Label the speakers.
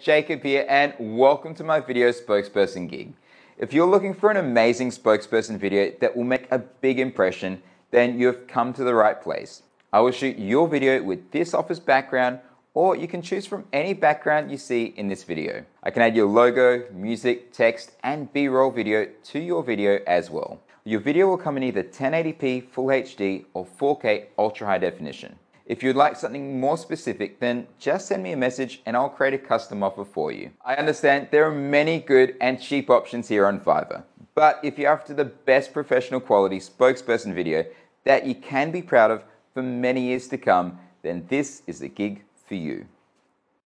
Speaker 1: Jacob here and welcome to my video spokesperson gig. If you're looking for an amazing spokesperson video that will make a big impression, then you've come to the right place. I will shoot your video with this office background or you can choose from any background you see in this video. I can add your logo, music, text and b-roll video to your video as well. Your video will come in either 1080p Full HD or 4K Ultra High Definition. If you'd like something more specific, then just send me a message and I'll create a custom offer for you. I understand there are many good and cheap options here on Fiverr, but if you're after the best professional quality spokesperson video that you can be proud of for many years to come, then this is the gig for you.